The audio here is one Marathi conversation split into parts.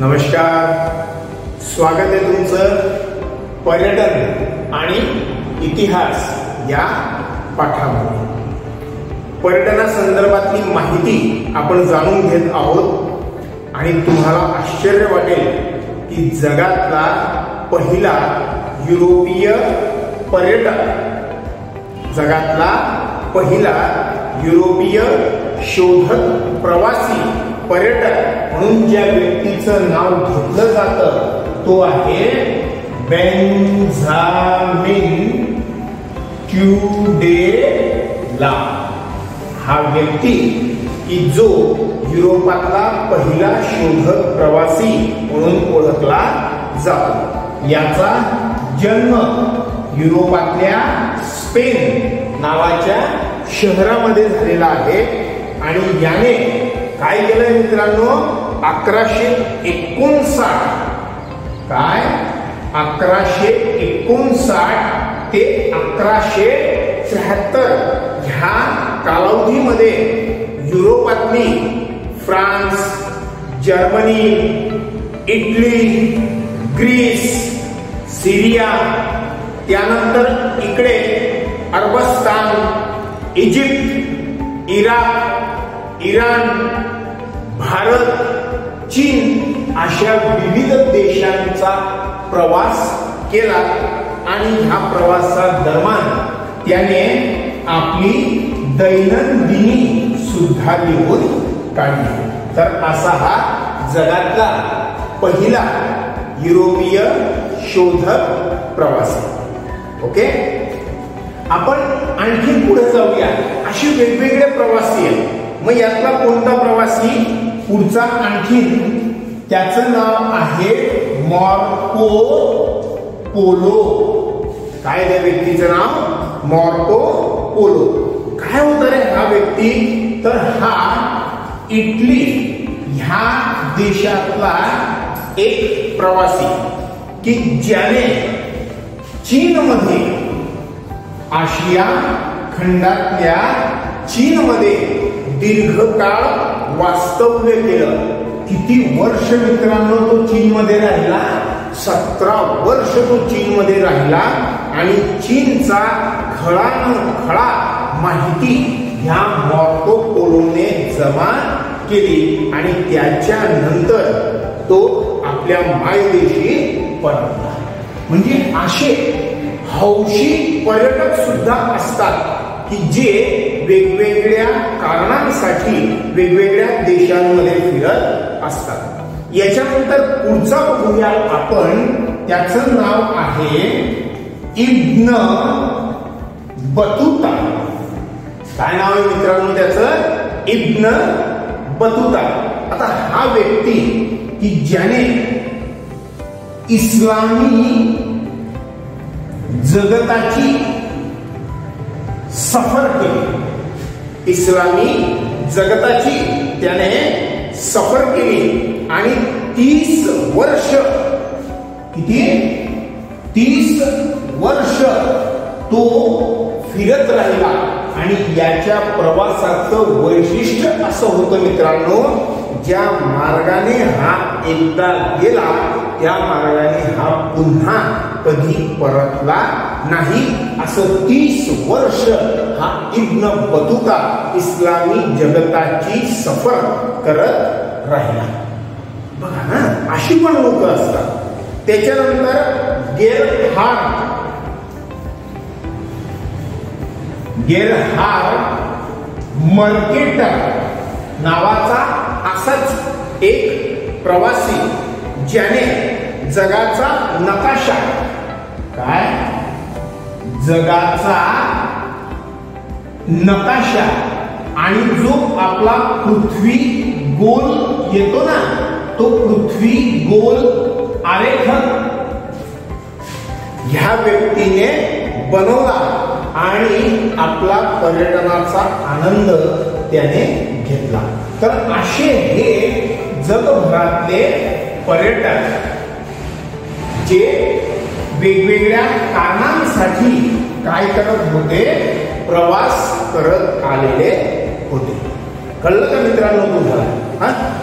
नमस्कार. स्वागत आहे तुमचं पर्यटन आणि इतिहास या पाठामध्ये. पर्यटनासंदर्भातली माहिती आपण जाणून घेत आहोत आणि तुम्हाला आश्चर्य वाटेल की जगातला पहिला युरोपीय पर्यटक जगातला पहिला युरोपीय शोधक प्रवासी पर्यटक म्हणून ज्या व्यक्तीचं नाव घेतलं जातं तो आहे बेंझामिन क्युडेला. हा व्यक्ती की जो युरोपातला पहिला शोधक प्रवासी म्हणून ओळखला जातो. याचा जन्म युरोपातल्या स्पेन नावाच्या शहरामध्ये झालेला आहे. आणि याने काय केलंय मित्रांनो? अकराशे एकोणसाठ. काय? अकराशे एकोणसाठ ते अकराशे त्र्याहत्तर. ह्या कालावधीमध्ये युरोपातली France Germany Italy Greece Syria त्यानंतर इकडे अरबस्तान इजिप्त इराक इराण भारत चीन अशा विविध देशांचा प्रवास केला आणि ह्या प्रवासादरम्यान त्याने आपली दैनंदिनी सुद्धा लिहून काढली. तर असा हा जगातला पहिला युरोपीय शोधक प्रवासी. ओके? आपण आणखी पुढे जाऊया. अशी वेगवेगळे प्रवासी आहेत. मग यातला कोणता प्रवासी पुढचा आणखी त्याचं नाव आहे मॉर्को पोलो. काय त्या व्यक्तीचं नाव? Marco polo. काय होत रे हा व्यक्ती? तर हा इटली ह्या देशातला एक प्रवासी की ज्याने चीनमध्ये आशिया खंडातल्या चीनमध्ये दीर्घकाळ वास्तव्य केलं. किती वर्ष मित्रांनो तो चीनमध्ये राहिला? सतरा वर्ष तो चीनमध्ये राहिला आणि चीनचा खळान खळा माहिती ह्या मॉर्को पोलोने जमा केली आणि त्याच्या नंतर तो आपल्या मायदेशी परतला. म्हणजे असे हौशी पर्यटक सुद्धा असतात. की जे वेगवेगळ्या कारणांसाठी वेगवेगळ्या देशांमध्ये फिरत असतात. याच्यानंतर पुढचा बघूया आपण त्याचं नाव आहे इब्न बतुता. काय नाव आहे मित्रांनो त्याचं? इब्न बतुता. आता हा व्यक्ती की ज्याने इस्लामी जगताची सफर केली. इस्लामी जगताची त्याने सफर केली. आणि तीस वर्ष किती? तीस वर्ष तो फिरत राहिला. आणि याच्या प्रवासाचं वैशिष्ट्य असं होतं मित्रांनो ज्या मार्गाने हा एकदा गेला त्या मार्गाने हा पुन्हा कधी परतला नाही असं तीस वर्ष हा इब्न बतुका इस्लामी जगताची सफर करत राहिला. बघा ना अशी पण लोक असतात. त्याच्यानंतर गेरहार. गेरहार मर्केटर नावाचा असाच एक प्रवासी ज्याने जगाचा नकाशा जगाचा नकाशा आणि जो आपला पृथ्वी गोल येतो ना तो पृथ्वी गोल आरेखन ह्या व्यक्तीने बनवला आणि आपला पर्यटनाचा आनंद त्याने घेतला. तर असे हे जगभरातले पर्यटक जे वेगवेगळ्या कारणांसाठी काय करत होते? प्रवास करत आलेले होते. कळलं का मित्रांनो तुम्हाला? हा?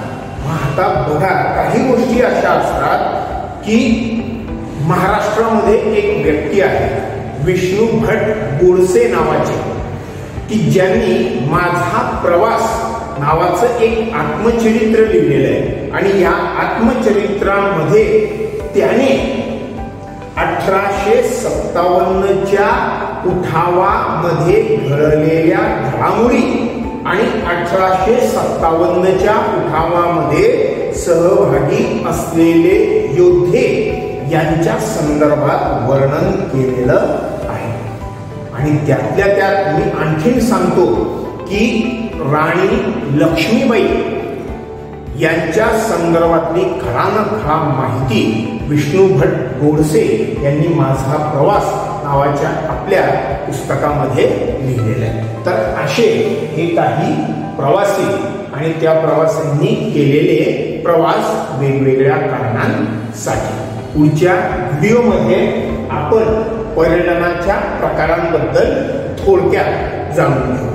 आता बघा काही गोष्टी अशा असतात की महाराष्ट्रामध्ये एक व्यक्ती आहे विष्णू भट गोडसे नावाचे की ज्यांनी माझा प्रवास नावाचं एक आत्मचरित्र लिहिलेलं आहे. आणि या आत्मचरित्रामध्ये त्याने अठराशे सत्तावन्नच्या उठावामध्ये घडलेल्या घडामोडी आणि अठराशे सत्तावन्नच्या उठावामध्ये सहभागी असलेले योद्धे यांच्या संदर्भात वर्णन केलेलं आहे. आणि त्यातल्या त्यात मी आणखीन सांगतो की राणी लक्ष्मीबाई यांच्या संदर्भातली खरान खरा माहिती विष्णू भट गोडसे यांनी माझा प्रवास नावाच्या आपल्या पुस्तकामध्ये लिहिलेलं आहे. तर असे हे काही प्रवासी आणि त्या प्रवासांनी केलेले प्रवास वेगवेगळ्या कारणांसाठी. पुढच्या व्हिडिओमध्ये आपण पर्यटनाच्या प्रकारांबद्दल थोडक्यात जाणून घेऊ.